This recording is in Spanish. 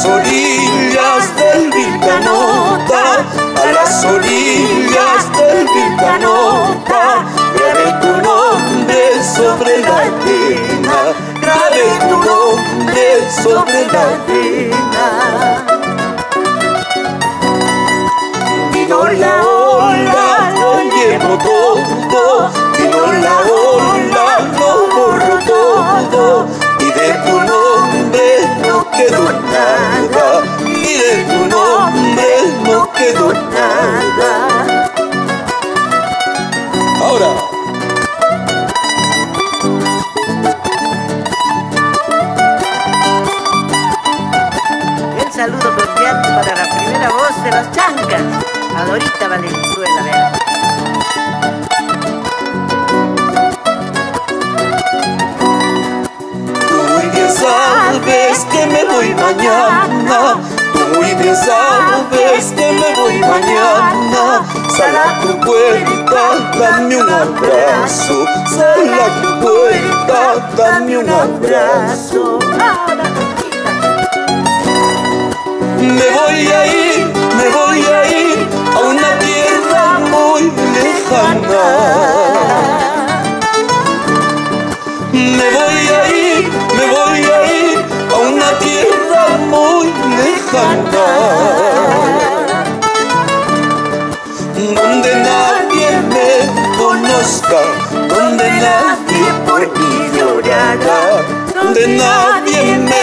las orillas del Vilcanota, a las orillas del Vilcanota, grabé tu nombre sobre la arena, grabé tu nombre sobre la arena. Para la primera voz de las chancas, Adorita Valenzuela. Vera. Tú muy bien sabes que me voy mañana. Tú muy bien sabes que me voy mañana. Sal a tu puerta, dame un abrazo. Sal a tu puerta, dame un abrazo. Me voy a ir, me voy a ir a una tierra muy lejana. Me voy a ir, me voy a ir a una tierra muy lejana. Donde nadie me conozca, donde nadie por mí llorará, donde nadie me